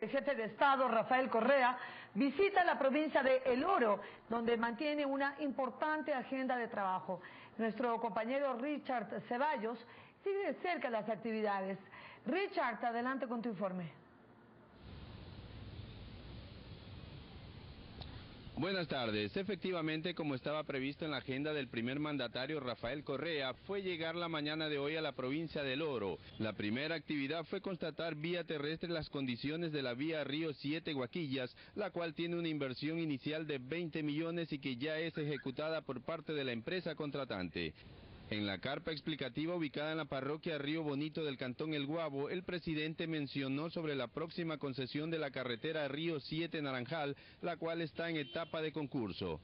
El jefe de Estado, Rafael Correa, visita la provincia de El Oro, donde mantiene una importante agenda de trabajo. Nuestro compañero Richard Ceballos sigue de cerca las actividades. Richard, adelante con tu informe. Buenas tardes. Efectivamente, como estaba previsto en la agenda del primer mandatario Rafael Correa, fue llegar la mañana de hoy a la provincia del Oro. La primera actividad fue constatar vía terrestre las condiciones de la vía Río 7 Guaquillas, la cual tiene una inversión inicial de 20 millones y que ya es ejecutada por parte de la empresa contratante. En la carpa explicativa ubicada en la parroquia Río Bonito del Cantón El Guabo, el presidente mencionó sobre la próxima concesión de la carretera Río 7 Naranjal, la cual está en etapa de concurso.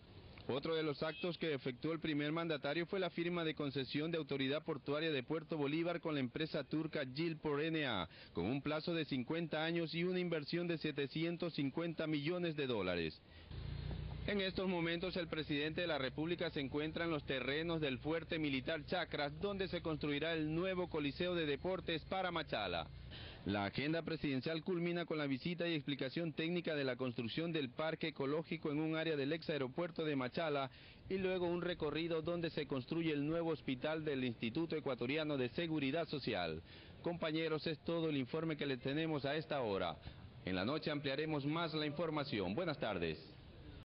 Otro de los actos que efectuó el primer mandatario fue la firma de concesión de autoridad portuaria de Puerto Bolívar con la empresa turca GIL por NA, con un plazo de 50 años y una inversión de 750 millones de dólares. En estos momentos el presidente de la República se encuentra en los terrenos del fuerte militar Chacras, donde se construirá el nuevo Coliseo de Deportes para Machala. La agenda presidencial culmina con la visita y explicación técnica de la construcción del parque ecológico en un área del ex aeropuerto de Machala y luego un recorrido donde se construye el nuevo hospital del Instituto Ecuatoriano de Seguridad Social. Compañeros, es todo el informe que le tenemos a esta hora. En la noche ampliaremos más la información. Buenas tardes.